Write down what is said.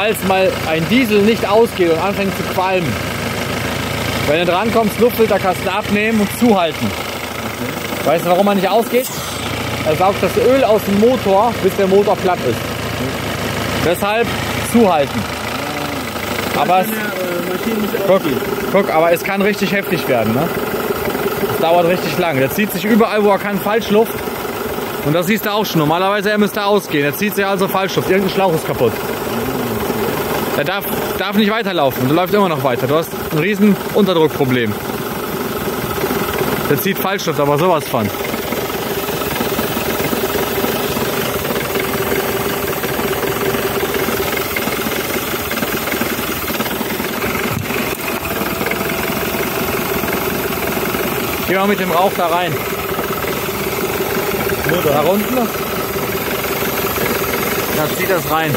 falls mal ein Diesel nicht ausgeht und anfängt zu qualmen. Wenn du drankommst, Luftfilterkasten abnehmen und zuhalten. Weißt du, warum er nicht ausgeht? Er saugt das Öl aus dem Motor, bis der Motor platt ist. Deshalb zuhalten. Aber es, guck, guck, aber es kann richtig heftig werden. Ne? Es dauert richtig lang. Der zieht sich überall, wo er kann, Falschluft. Und das siehst du auch schon. Normalerweise er müsste ausgehen. Er zieht sich also Falschluft. Irgendein Schlauch ist kaputt. Er darf, darf nicht weiterlaufen. Du läufst immer noch weiter. Du hast ein riesen Unterdruckproblem. Der zieht Falschluft, aber sowas von. Geh mal mit dem Rauch da rein. Da unten? Da zieht das rein.